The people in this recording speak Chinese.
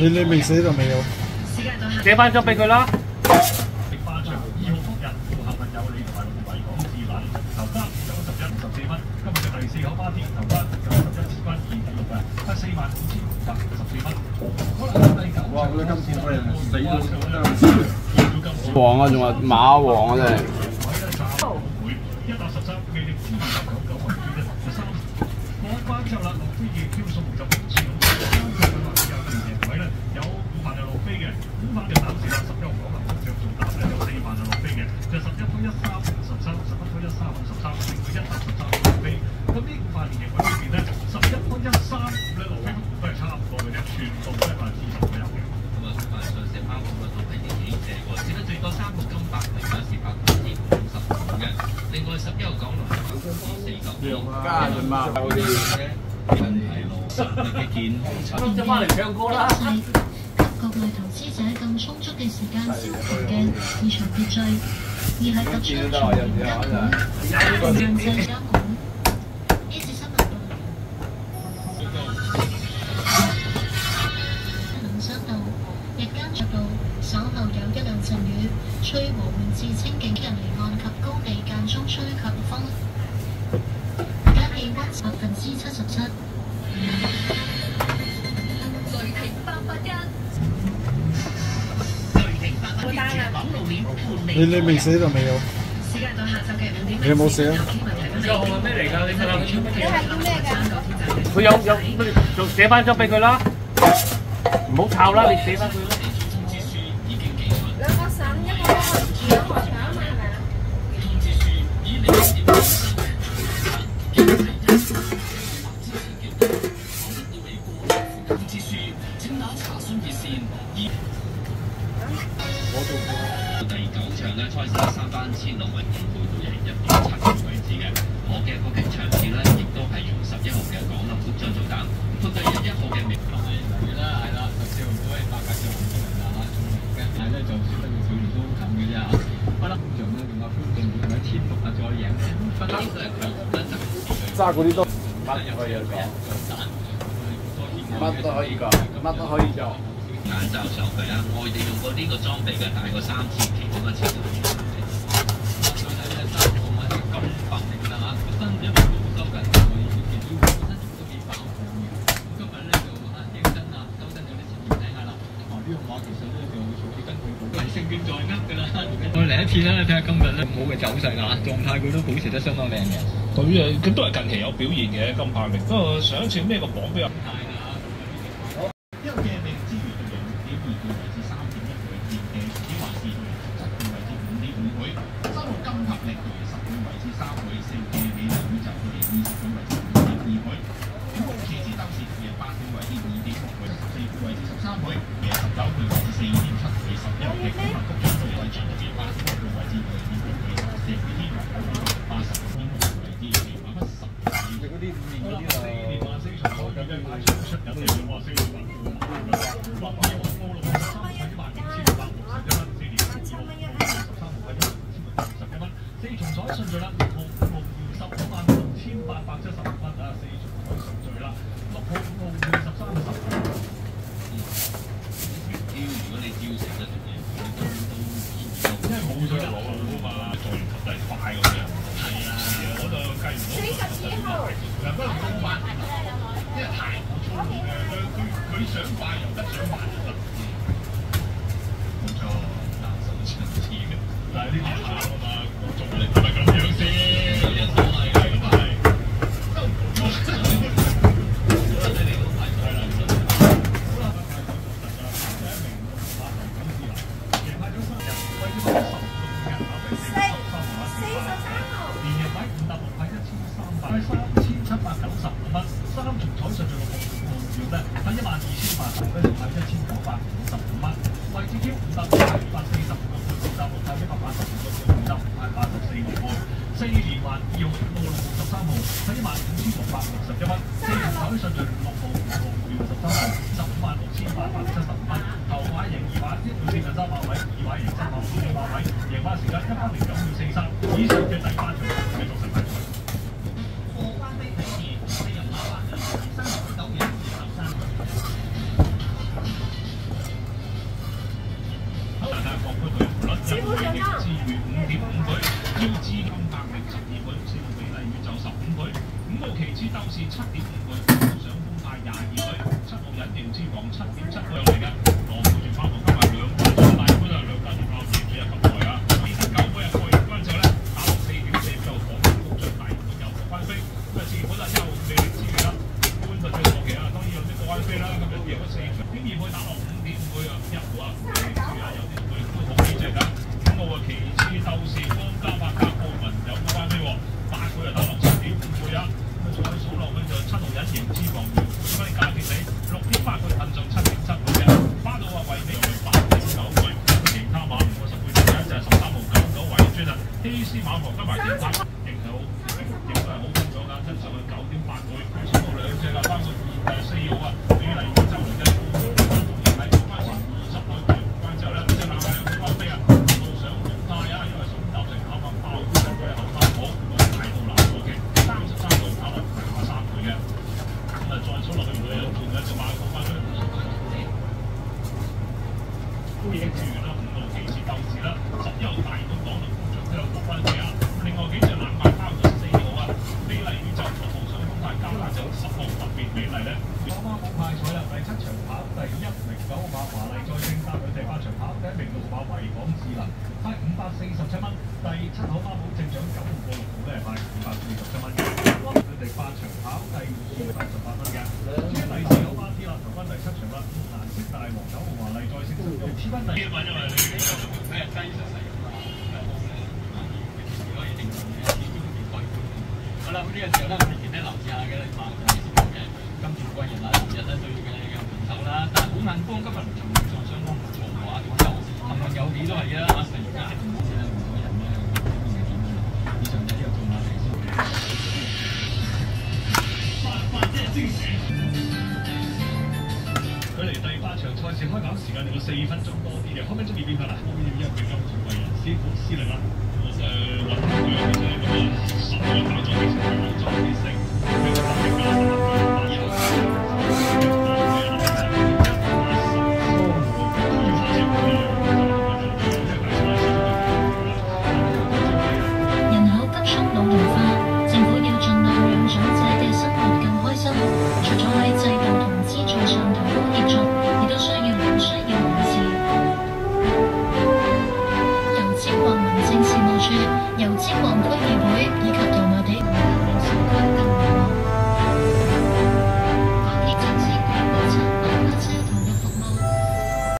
你你未死就未有。寫翻張俾佢啦。花場二號福日符合朋友你同埋維港自品頭花九十一十四蚊，今日嘅第四口花天頭花九十一千蚊二點六嘅，得四萬五千五百五十四蚊。可能第九場哇！佢今次我哋死都黃啊，仲話馬王啊真係。咧，有五萬就落飛嘅，五萬就暫時啦，十一號講話着做膽咧有四萬就落飛嘅，就十一推一三五十三，十一推一三五十三，另外一百十三落飛。咁呢五萬贏邊咧，十一分一三五咧落飛都係差唔多嘅啫，全部都係百分之十左右嘅。咁啊，誒上石包嗰個都係已經借過，借得最多三個金百零有時百分之五十五嘅。另外十一號港龍百分之四十加隻貓嗰啲。真係路上咁就翻嚟唱歌啦。各位投资者更充足嘅时间消除嘅市场秩序，而係特區全面監管、強制監你你未寫就未有。時間到下晝嘅五點。你有冇寫啊？張號係咩嚟㗎？你睇下佢簽乜你嘢？係叫咩㗎？佢有有，你就寫翻張俾佢啦。唔好抄啦，你寫翻佢啦。兩個省一個兩個搶啊嘛係咪啊？我做第九場咧，賽事三班千六為半半到贏一點七嘅位置嘅。我嘅搏擊場次咧，亦都係用十一號嘅港林福將做膽，配對一號嘅明龍。係啦，係啦，十四號都係八格就唔多人啦嚇，仲嘅，但係咧就輸得個小都近嘅啫嚇。不啦，通常咧用阿潘頓用喺千六啊再贏，不啦都係佢得就揸嗰啲都乜都可以講，乜都可以講，乜都可以做。眼罩上去啦！外地用過呢個裝備嘅大過三次，其中一次就係所以咧三號買啲金白嚟嚇，個身因為都收緊，我以前其實本身都幾爆紅嘅。今日咧就啊認真啊，收真有啲前面睇下啦。哦，呢個馬其實咧就屬於跟佢好係勝券在握㗎啦。再嚟一次啦，睇下今日咧好嘅走勢啦嚇，狀態佢都保持得相當靚嘅。佢誒佢都係近期有表現嘅金柏明，不過上一次咩個榜比較。三倍，嘅十九倍為至四點七倍，十一號嘅金柏佢佢八百，跟住派一千九百五十五蚊。位置 Q 五搭六派一百四十五個半，五搭六派一百八十五個半，五搭六派八十四個半。四連環二號到六十三号，十一万五千六百六十一蚊。四重彩上六号、五号、六十三号，十五万五點五倍，要資五百零十二倍，四大美例宇宙十五倍，五號期指都士七點五倍，上空派廿二倍，七號隱形之王七點七。希斯馬房加埋其他亦係好亦都係好清楚㗎，增上去九點八倍，數到兩隻啦，包括二誒四號啊，美麗宇宙嚟嘅，係翻成二十倍倍關之後咧，即係嗱係好飛啊，路上好快啊，因為送搭成啱啱爆咗佢後翻好，大到難過嘅三十三度跑落廿三倍嘅，再數落去兩半嘅就馬過翻去。都已經住啦，五號騎士鬥士啦，十一號大東港同副將都有國分嘅啊。另外幾隻冷馬包括四號啊，美麗宇宙六號上風大加啦，就十號特別美麗咧。九馬冇派彩啦，第七場跑第一名九馬華麗再升三佢第八場跑第一名六馬維港智能派五百四十七蚊，第七號馬寶正獎九號過六號咧派五百四十七蚊。嘅。佢哋八場跑第二八十八蚊。嘅，至於第四號馬啲啦，投翻第七場啦，藍色大王九號華麗再升十六千蚊。第一位，因為你呢個佢係低實勢㗎嘛，可以定義嘅，始終幾貴。好啦，咁呢個時候咧，我哋記得留意下嘅馬就係先嘅金錢貴人啦，今日咧對嘅嘅平手啦，但係好眼光今日四分鐘多啲嘅，可唔可以中意邊分啊？我要一比金做貴人，师傅司令啦。我想揾佢，即係咁啊，十個打咗啲成，打咗啲成，跟住打啲加。